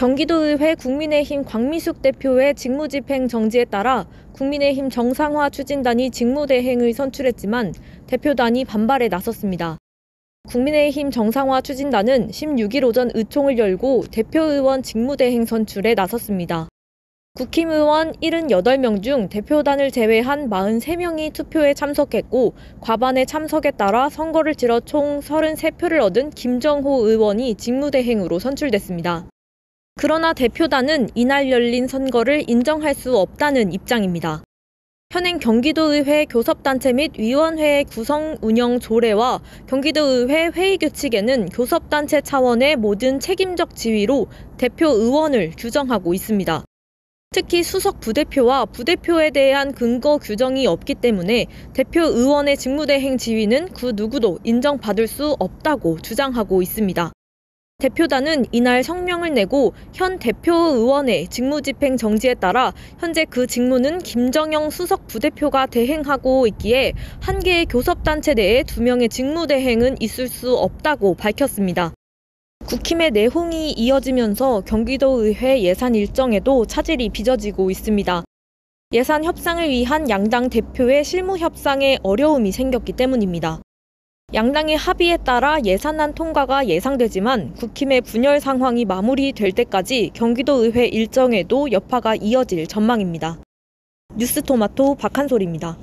경기도의회 국민의힘 광미숙 대표의 직무집행 정지에 따라 국민의힘 정상화 추진단이 직무대행을 선출했지만 대표단이 반발에 나섰습니다. 국민의힘 정상화 추진단은 16일 오전 의총을 열고 대표의원 직무대행 선출에 나섰습니다. 국힘 의원 78명 중 대표단을 제외한 43명이 투표에 참석했고 과반의 참석에 따라 선거를 치러 총 33표를 얻은 김정호 의원이 직무대행으로 선출됐습니다. 그러나 대표단은 이날 열린 선거를 인정할 수 없다는 입장입니다. 현행 경기도의회 교섭단체 및 위원회의 구성 운영 조례와 경기도의회 회의 규칙에는 교섭단체 차원의 모든 책임적 지위로 대표 의원을 규정하고 있습니다. 특히 수석 부대표와 부대표에 대한 근거 규정이 없기 때문에 대표 의원의 직무대행 지위는 그 누구도 인정받을 수 없다고 주장하고 있습니다. 대표단은 이날 성명을 내고 현 대표 의원의 직무집행 정지에 따라 현재 그 직무는 김정영 수석 부대표가 대행하고 있기에 한 개의 교섭단체 내에 두 명의 직무대행은 있을 수 없다고 밝혔습니다. 국힘의 내홍이 이어지면서 경기도의회 예산 일정에도 차질이 빚어지고 있습니다. 예산 협상을 위한 양당 대표의 실무 협상에 어려움이 생겼기 때문입니다. 양당의 합의에 따라 예산안 통과가 예상되지만 국힘의 분열 상황이 마무리될 때까지 경기도의회 일정에도 여파가 이어질 전망입니다. 뉴스토마토 박한솔입니다.